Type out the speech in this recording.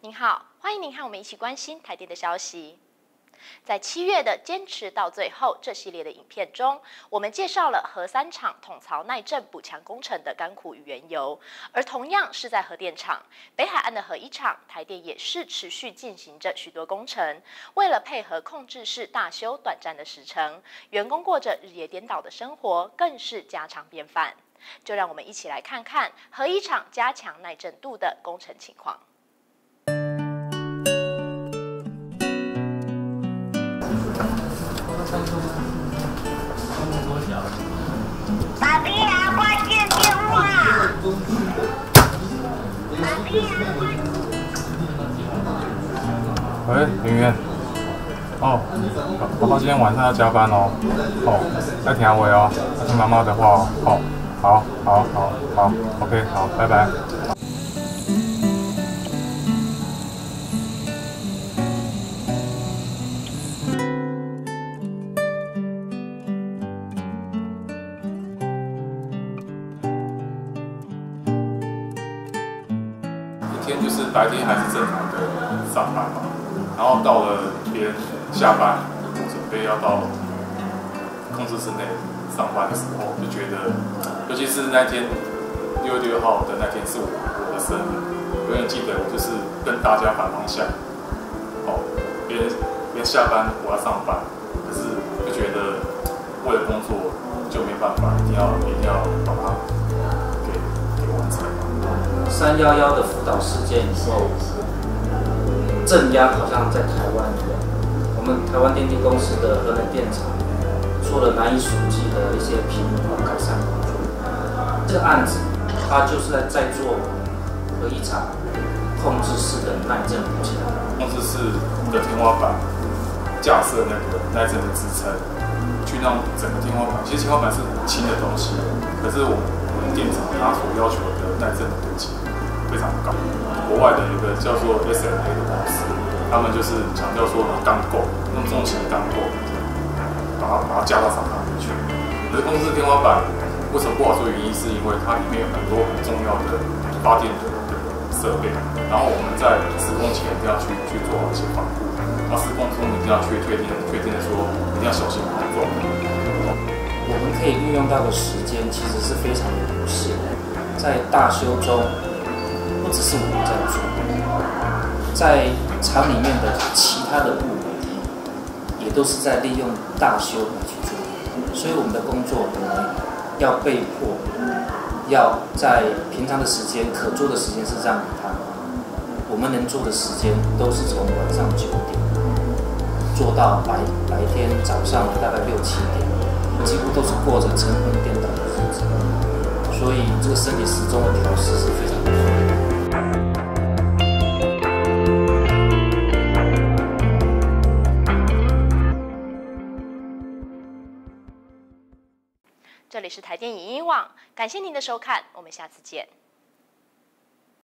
您好，欢迎您和我们一起关心台电的消息。在七月的“坚持到最后”这系列的影片中，我们介绍了核三厂统槽耐震补强工程的甘苦与缘由。而同样是在核电厂北海岸的核一厂，台电也是持续进行着许多工程。为了配合控制室大修短暂的时程，员工过着日夜颠倒的生活，更是家常便饭。就让我们一起来看看核一厂加强耐震度的工程情况。爸比啊，挂接电话。喂，圆圆。哦，爸爸今天晚上要加班哦。哦，要听话哦，要听妈妈的话哦。好，好，好，好，OK，好，拜拜。天就是白天还是正常的上班嘛，然后到了别人下班我准备要到控制室内上班的时候，就觉得，尤其是那天六月六号的那天是我我的生日，永远记得我就是跟大家反方向，哦，别人别人下班我要上班，可是就觉得为了工作就没办法，一定要一定要三幺幺的福岛事件以后，镇压好像在台湾一样。我们台湾电力公司的核能电厂做了难以数计的一些评估和改善工作。这个案子，它就是在在做核一厂控制室的耐震补强。控制室的天花板架设那个耐震的支撑，去让整个天花板，其实天花板是很轻的东西，可是我电厂它所要求的耐震的等级非常高。国外的一个叫做 SMA 的公司，他们就是强调说钢构，用重型钢构，把它把它加到厂上面去。可是控制室天花板为什么不好做？原因是因为它里面有很多很重要的发电的设备，然后我们在施工前一定要去去做好一些防护，然后施工中一定要去确定确定的说一定要小心碰撞。可以运用到的时间其实是非常的有限，在大修中，不只是我们在做，在厂里面的其他的部门也都是在利用大修来去做，所以我们的工作呢，要被迫要在平常的时间可做的时间是让给他，我们能做的时间都是从晚上九点做到白白天早上大概六七点。几乎都是过着晨昏颠倒的日子，所以这个身体时钟的调试是非常困难。这里是台电影音网，感谢您的收看，我们下次见。